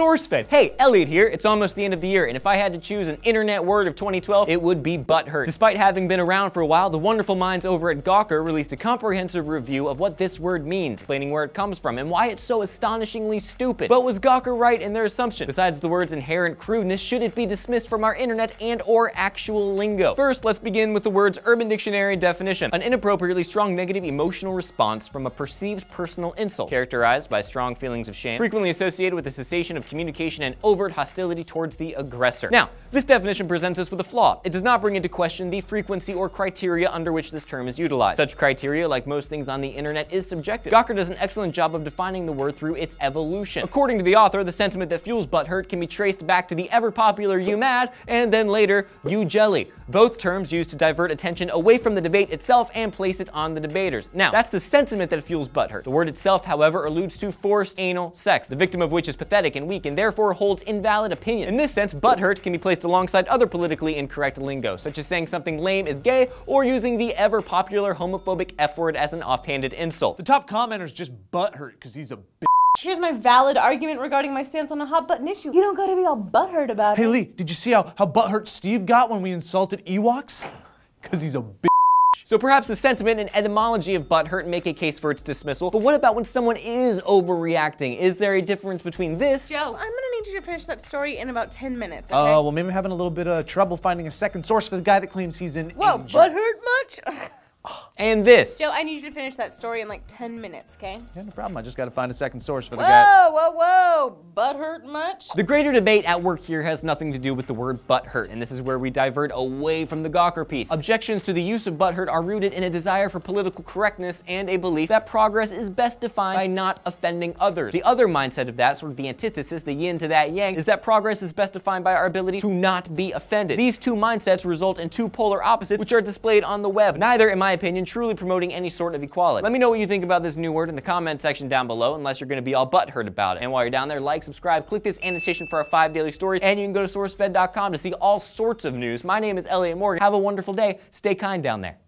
SourceFed. Hey, Elliott here. It's almost the end of the year, and if I had to choose an internet word of 2012, it would be butthurt. Despite having been around for a while, the wonderful minds over at Gawker released a comprehensive review of what this word means, explaining where it comes from and why it's so astonishingly stupid. But was Gawker right in their assumption? Besides the word's inherent crudeness, should it be dismissed from our internet and or actual lingo? First, let's begin with the word's Urban Dictionary definition. An inappropriately strong negative emotional response from a perceived personal insult, characterized by strong feelings of shame, frequently associated with a cessation of communication and overt hostility towards the aggressor. Now, this definition presents us with a flaw. It does not bring into question the frequency or criteria under which this term is utilized. Such criteria, like most things on the internet, is subjective. Gawker does an excellent job of defining the word through its evolution. According to the author, the sentiment that fuels butthurt can be traced back to the ever popular you mad and then later you jelly. Both terms used to divert attention away from the debate itself and place it on the debaters. Now, that's the sentiment that fuels butthurt. The word itself, however, alludes to forced anal sex, the victim of which is pathetic and weak and therefore holds invalid opinions. In this sense, butthurt can be placed alongside other politically incorrect lingo, such as saying something lame is gay or using the ever popular homophobic F word as an offhanded insult. The top commenter's just butthurt because he's a bitch. Here's my valid argument regarding my stance on a hot button issue. You don't gotta be all butthurt about Hey it. Hey Lee, did you see how, how butthurt Steve got when we insulted Ewoks? Because he's a bitch. So perhaps the sentiment and etymology of butthurt make a case for its dismissal, but what about when someone is overreacting? Is there a difference between this Joe, I'm gonna need you to finish that story in about 10 minutes, Oh, okay? well, maybe I'm having a little bit of trouble finding a second source for the guy that claims he's an Whoa, angel. butthurt much? and this? Joe, I need you to finish that story in like 10 minutes, okay? Yeah, no problem. I just got to find a second source for the guy. Whoa, whoa, whoa, Butt hurt much? The greater debate at work here has nothing to do with the word butt hurt, and this is where we divert away from the Gawker piece. Objections to the use of butt hurt are rooted in a desire for political correctness and a belief that progress is best defined by not offending others. The other mindset of that, sort of the antithesis, the yin to that yang, is that progress is best defined by our ability to not be offended. These two mindsets result in two polar opposites, which are displayed on the web. Neither, in my opinion, truly promoting any sort of equality. Let me know what you think about this new word in the comment section down below, unless you're gonna be all butthurt about it. And while you're down there, like, subscribe, click this annotation for our five daily stories, and you can go to sourcefed.com to see all sorts of news. My name is Elliott Morgan. Have a wonderful day. Stay kind down there.